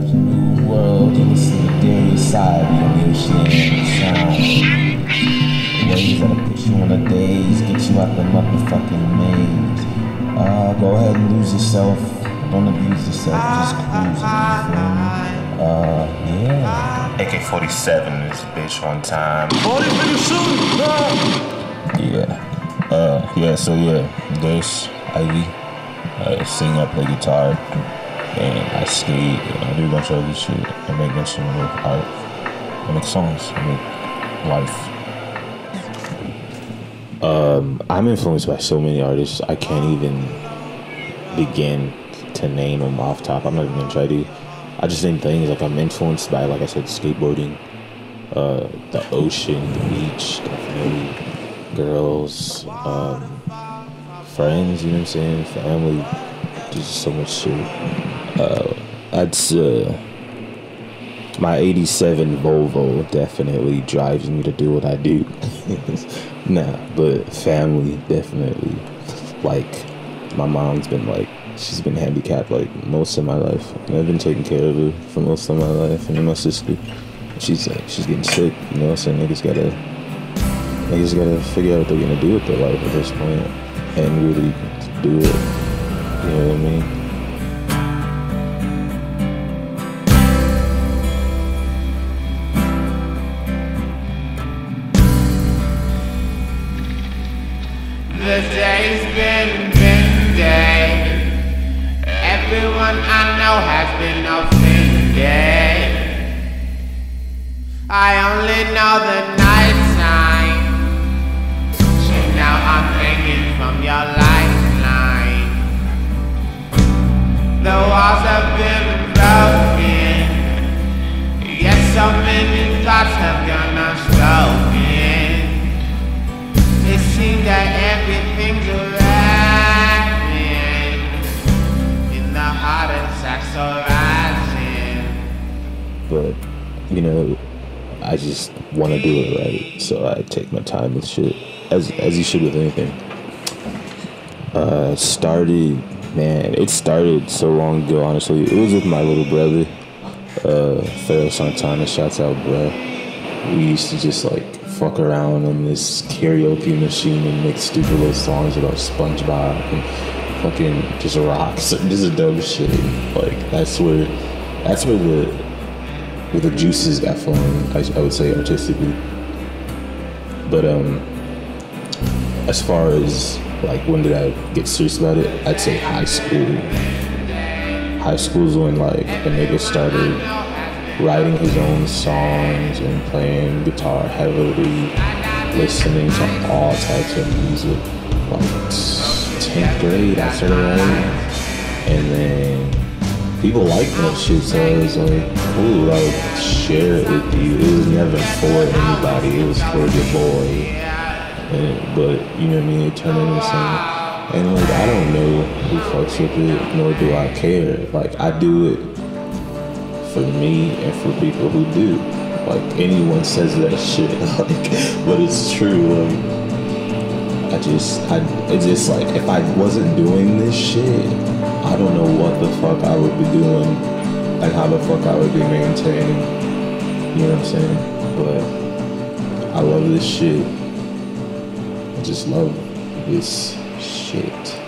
got the new world. You listen to Darius side, you know, ocean sound. Ways that'll put you on a daze, get you out the motherfucking maze. Uh, go ahead and lose yourself. Don't abuse yourself, just cruise. You feel me? Uh, yeah. AK 47 is a bitch one time. Yeah. Uh, yeah, so yeah, Darius Ivy. I sing, I play guitar, and I skate, and I do a bunch of other shit. I make instrumental art. I make songs. I make life. Um, I'm influenced by so many artists. I can't even begin to name them off top. I'm not even gonna try to. I just name things like I'm influenced by, like I said, skateboarding, uh, the ocean, the beach, definitely, girls, um, friends, you know what I'm saying, family, just so much shit. Uh, that's uh, my '87 Volvo definitely drives me to do what I do. nah, but family definitely. Like, my mom's been like she's been handicapped like most of my life. I've been taking care of her for most of my life. And my sister, she's like, she's getting sick. You know, so niggas gotta, niggas gotta figure out what they're gonna do with their life at this point, and really do it. You know what I mean? The day's been, been. Everyone I know has been offended. I only know the night time. So now I'm hanging from your lifeline. The walls have been broken. Yet so many thoughts have gone unspoken. But you know, I just want to do it right, so I take my time with shit, as as you should with anything. Uh, started, man, it started so long ago. Honestly, it was with my little brother, uh, Pharaoh Santana. Shouts out, bro. We used to just like fuck around on this karaoke machine and make stupid little songs about SpongeBob and fucking just rocks. This is dope shit. Like that's where, that's where the where the juices got flowing, I, I would say artistically. But um, as far as like when did I get serious about it? I'd say high school. High school's when like a nigga started writing his own songs and playing guitar heavily, listening to all types of music. Like tenth grade, I started writing, and then people liked that shit, so I was like, cool, like share it with you. It was never for anybody. It was for your boy. And, but you know what I mean? It turned into something. And like I don't know who fucks with it, nor do I care. Like I do it for me and for people who do. Like anyone says that shit, like, but it's true. Like, I just, I, it's just like if I wasn't doing this shit, I don't know what the fuck I would be doing, and how the fuck I would be maintaining. You know what I'm saying? But I love this shit. I just love this shit.